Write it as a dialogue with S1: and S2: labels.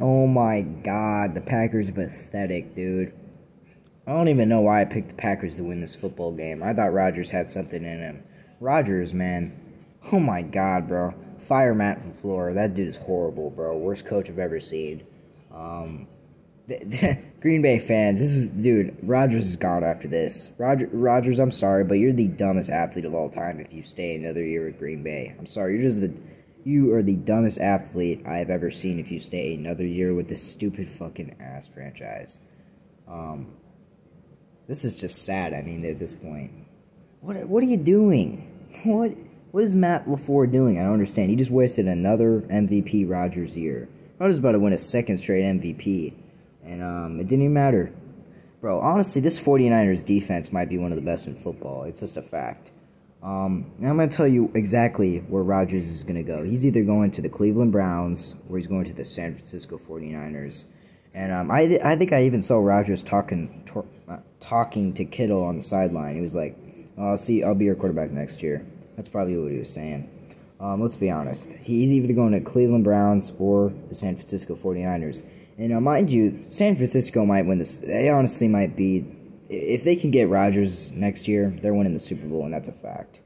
S1: oh my god, the Packers are pathetic, dude. I don't even know why I picked the Packers to win this football game. I thought Rodgers had something in him. Rodgers, man. Oh my god, bro. Fire Matt LaFleur. That dude is horrible, bro. Worst coach I've ever seen. Um, Green Bay fans, this is dude. Rodgers is gone after this. Roger, Rodgers, I'm sorry, but you're the dumbest athlete of all time. If you stay another year with Green Bay, I'm sorry. You're just the you are the dumbest athlete I've ever seen. If you stay another year with this stupid fucking ass franchise, um, this is just sad. I mean, at this point, what what are you doing? What what is Matt LaFleur doing? I don't understand. He just wasted another MVP Rodgers year. Rodgers about to win a second straight MVP. And um, it didn't even matter. Bro, honestly, this 49ers defense might be one of the best in football. It's just a fact. Um, I'm going to tell you exactly where Rodgers is going to go. He's either going to the Cleveland Browns or he's going to the San Francisco 49ers. And um, I, I think I even saw Rodgers talking to, uh, talking to Kittle on the sideline. He was like, oh, "I'll see. I'll be your quarterback next year." That's probably what he was saying. Um, let's be honest. He's either going to Cleveland Browns or the San Francisco 49ers. And uh, mind you, San Francisco might win this. They honestly might be. If they can get Rodgers next year, they're winning the Super Bowl, and that's a fact.